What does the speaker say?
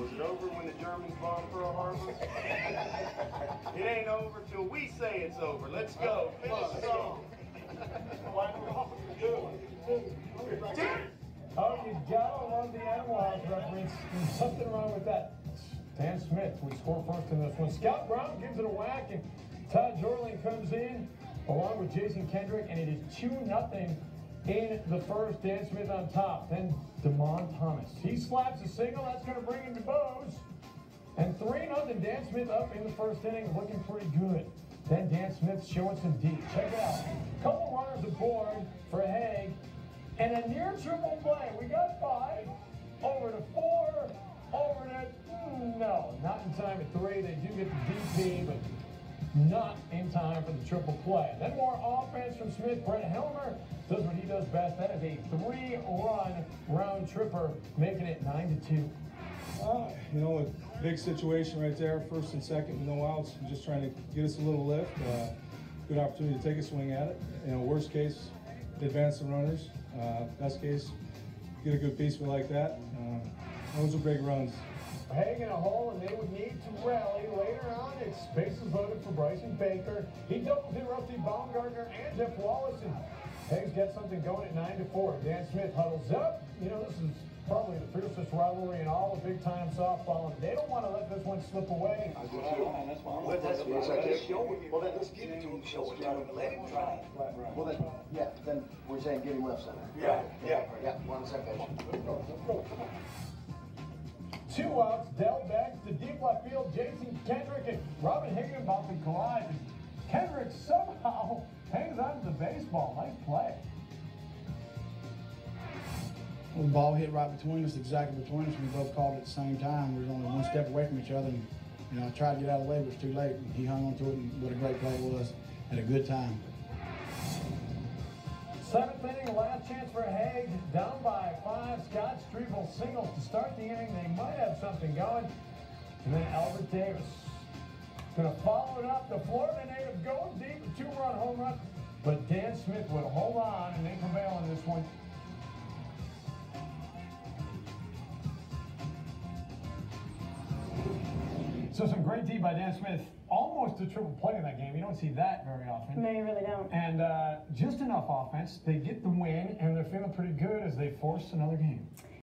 Was it over when the Germans bombed Pearl Harbor? it ain't over till we say it's over. Let's go. Finish the song. Oh, you gotta love the Animal House reference. There's something wrong with that. Dan Smith would score first in this one. Scout Brown gives it a whack, and Todd Jorling comes in along with Jason Kendrick, and it is 2 0 in the first. Dan Smith on top. Then Demond Thomas. He slaps a single. That's going to bring him to Bose. And 3 0 Dan Smith up in the first inning, looking pretty good. Then Dan Smith showing some deep. Check it out. Couple runners aboard for Hague. And a near triple play. We got five. Over to four. Over to. mm, No, not in time at three. They do get the DP, but not in time for the triple play. Then more offense from Smith. Brett Helmer does what he does best. That is a three run round tripper, making it 9 to 2. Uh, you know, a big situation right there, first and second, no outs, just trying to get us a little lift. Uh, good opportunity to take a swing at it. You know, worst case, advance the runners. Uh, best case, get a good piece it like that. Uh, those are big runs. Hang in a hole, and they would need to rally. Later on, it's bases loaded for Bryson Baker. He doubles in Rusty Baumgartner and Jeff Wallace. And Hags gets something going at 9 to 4. Dan Smith huddles up. You know, this is probably the fiercest rivalry in all of big time softball, and they don't want to let this one slip away. Oh, well, that's, let's show it. Well, then let's give it to him, show it to him, let him try. Well, then, yeah, then we're saying get him left center. Yeah, yeah. Yeah, we're on the same page. Two outs, Dell back to deep left field. Jason Kendrick and Robin Higginbotham collide. And Kendrick somehow hangs on to the baseball. Nice play. Well, the ball hit right between us, exactly between us. We both called it at the same time. We were only one step away from each other. And, you know, I tried to get out of the way, but it was too late. And he hung on to it, and what a great play it was at a good time. Seventh inning, last chance for Hague. Down by five. Scott Strebel singles to start the inning. They might have something going. And then Albert Davis going to follow it up. The Florida native goes deep, two-run home run. But Dan Smith would hold on and they prevail in this one. So some great D by Dan Smith. Almost a triple play in that game. You don't see that very often. No, you really don't. And uh, just enough offense. They get the win, and they're feeling pretty good as they force another game.